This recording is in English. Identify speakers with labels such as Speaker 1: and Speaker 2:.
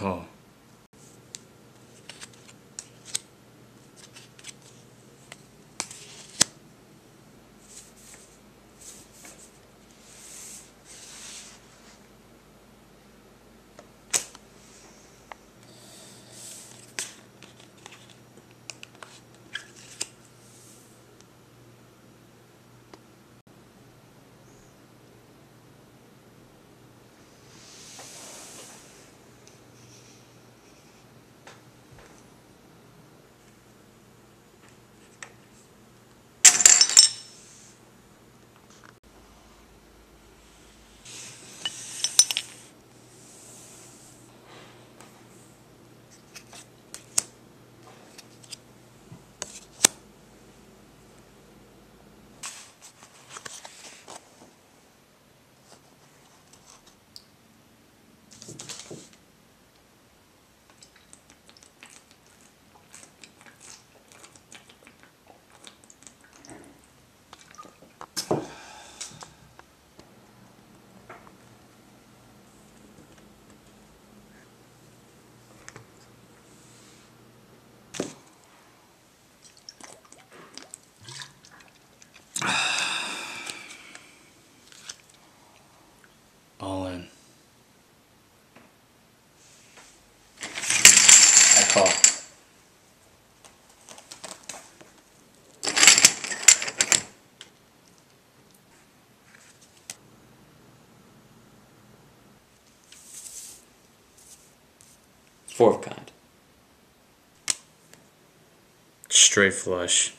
Speaker 1: call.
Speaker 2: Four of kind.
Speaker 1: Straight flush.